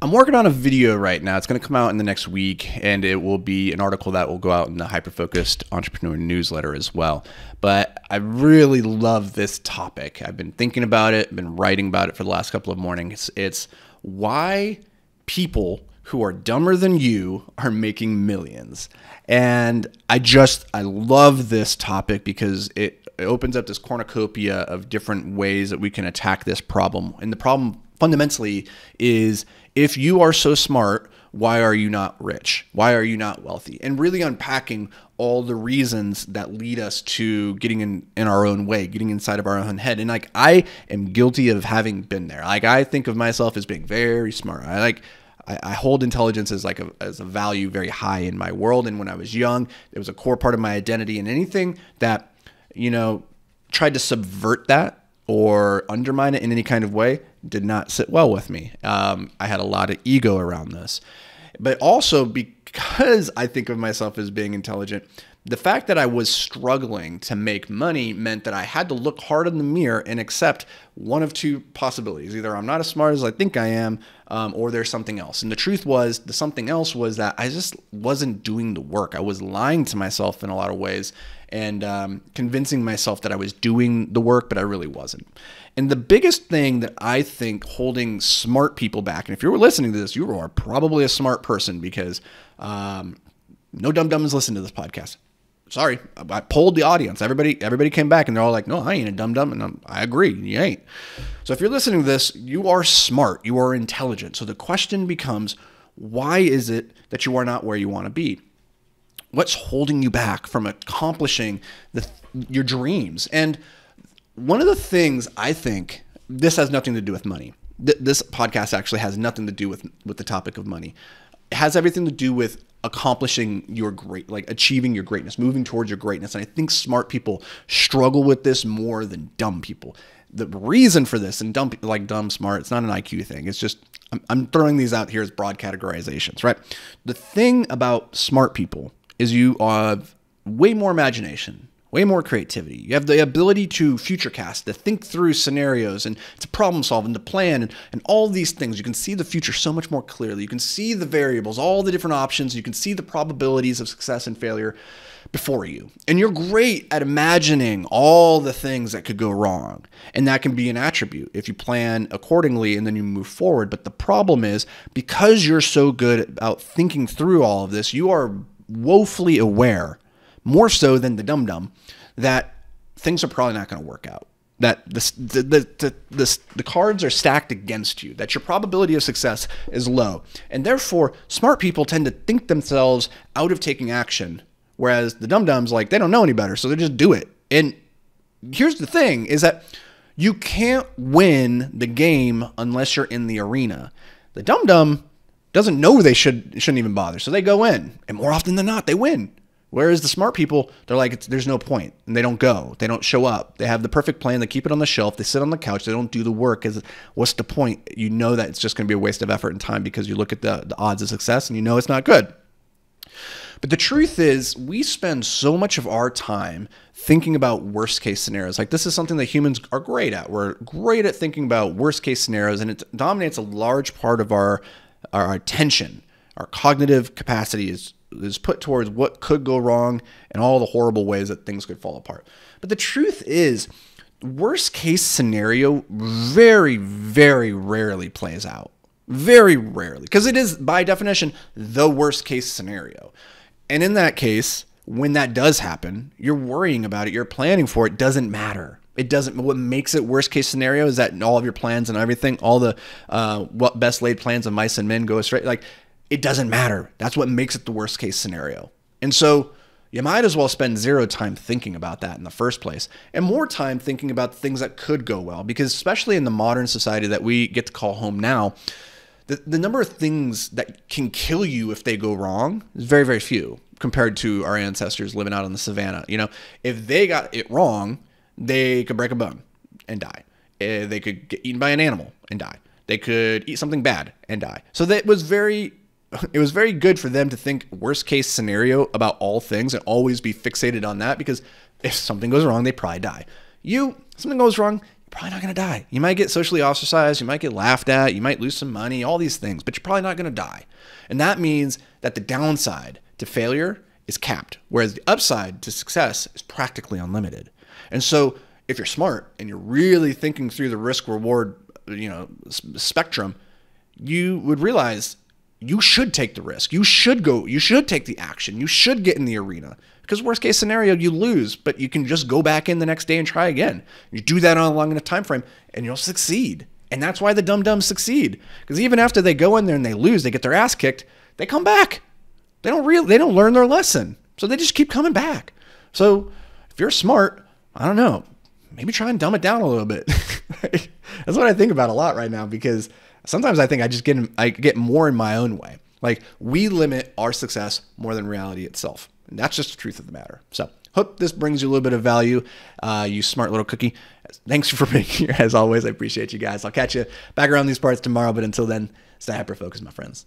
I'm working on a video right now. It's going to come out in the next week, and it will be an article that will go out in the Hyper Focused Entrepreneur newsletter as well. But I really love this topic. I've been thinking about it, been writing about it for the last couple of mornings. It's why people who are dumber than you are making millions. And I just, I love this topic because it, it opens up this cornucopia of different ways that we can attack this problem. And the problem fundamentally is if you are so smart, why are you not rich? Why are you not wealthy? And really unpacking all the reasons that lead us to getting in, in our own way, getting inside of our own head. And like I am guilty of having been there. Like I think of myself as being very smart. I like I, I hold intelligence as like a, as a value very high in my world. And when I was young, it was a core part of my identity. And anything that, you know, tried to subvert that or undermine it in any kind of way did not sit well with me. Um, I had a lot of ego around this. But also because I think of myself as being intelligent, the fact that I was struggling to make money meant that I had to look hard in the mirror and accept one of two possibilities. Either I'm not as smart as I think I am, um, or there's something else. And the truth was, the something else was that I just wasn't doing the work. I was lying to myself in a lot of ways and um, convincing myself that I was doing the work, but I really wasn't. And the biggest thing that I think holding smart people back, and if you're listening to this, you are probably a smart person because um, no dumb dumbs listen to this podcast. Sorry, I polled the audience. Everybody, everybody came back and they're all like, "No, I ain't a dumb dumb," and I'm, I agree, you ain't. So if you're listening to this, you are smart, you are intelligent. So the question becomes, why is it that you are not where you want to be? what's holding you back from accomplishing the, your dreams? And one of the things I think this has nothing to do with money. this podcast actually has nothing to do with with the topic of money. It has everything to do with accomplishing your great like achieving your greatness, moving towards your greatness. And I think smart people struggle with this more than dumb people. The reason for this and dumb like dumb smart, it's not an IQ thing. It's just I'm, I'm throwing these out here as broad categorizations, right? The thing about smart people is you have way more imagination, way more creativity. You have the ability to futurecast, to think through scenarios and to problem solve and to plan and, and all these things. You can see the future so much more clearly. You can see the variables, all the different options. You can see the probabilities of success and failure before you. And you're great at imagining all the things that could go wrong. And that can be an attribute if you plan accordingly and then you move forward. But the problem is because you're so good about thinking through all of this, you are woefully aware, more so than the dum dum, that things are probably not going to work out. That the, the, the, the, the cards are stacked against you, that your probability of success is low. And therefore, smart people tend to think themselves out of taking action, whereas the dum dums, like, they don't know any better, so they just do it. And here's the thing is that you can't win the game unless you're in the arena. The dum dum doesn't know they should shouldn't even bother. So they go in, and more often than not, they win. Whereas the smart people, they're like, there's no point, and they don't go. They don't show up. They have the perfect plan. They keep it on the shelf. They sit on the couch. They don't do the work. Because what's the point? You know that it's just going to be a waste of effort and time because you look at the, the odds of success and you know it's not good. But the truth is, we spend so much of our time thinking about worst case scenarios. Like this is something that humans are great at. We're great at thinking about worst case scenarios, and it dominates a large part of our our attention, our cognitive capacity is is put towards what could go wrong and all the horrible ways that things could fall apart. But the truth is, worst case scenario very, very rarely plays out. Very rarely. Because it is, by definition, the worst case scenario. And in that case, when that does happen, you're worrying about it, you're planning for it, doesn't matter. It doesn't. What makes it worst case scenario is that all of your plans and everything, all the uh, what best laid plans of mice and men go straight. Like it doesn't matter. That's what makes it the worst case scenario. And so you might as well spend zero time thinking about that in the first place and more time thinking about things that could go well. Because especially in the modern society that we get to call home now, the, the number of things that can kill you if they go wrong is very, very few compared to our ancestors living out on the savannah. You know, if they got it wrong, they could break a bone and die. Eh, they could get eaten by an animal and die. They could eat something bad and die. So that was very it was very good for them to think worst case scenario about all things and always be fixated on that because if something goes wrong, they probably die. You, something goes wrong, you're probably not going to die. You might get socially ostracized, you might get laughed at, you might lose some money, all these things, but you're probably not going to die. And that means that the downside to failure is capped, whereas the upside to success is practically unlimited. And so if you're smart and you're really thinking through the risk reward, you know, spectrum, you would realize you should take the risk. You should go, you should take the action. You should get in the arena. Because worst case scenario, you lose, but you can just go back in the next day and try again. You do that on a long enough time frame and you'll succeed. And that's why the dumb dumb succeed. Because even after they go in there and they lose, they get their ass kicked, they come back. They don't real they don't learn their lesson. So they just keep coming back. So if you're smart, I don't know, maybe try and dumb it down a little bit. that's what I think about a lot right now because sometimes I think I just get in, I get more in my own way. Like we limit our success more than reality itself. And that's just the truth of the matter. So hope this brings you a little bit of value. Uh, you smart little cookie. Thanks for being here. As always, I appreciate you guys. I'll catch you back around these parts tomorrow. But until then, stay hyper focused, my friends.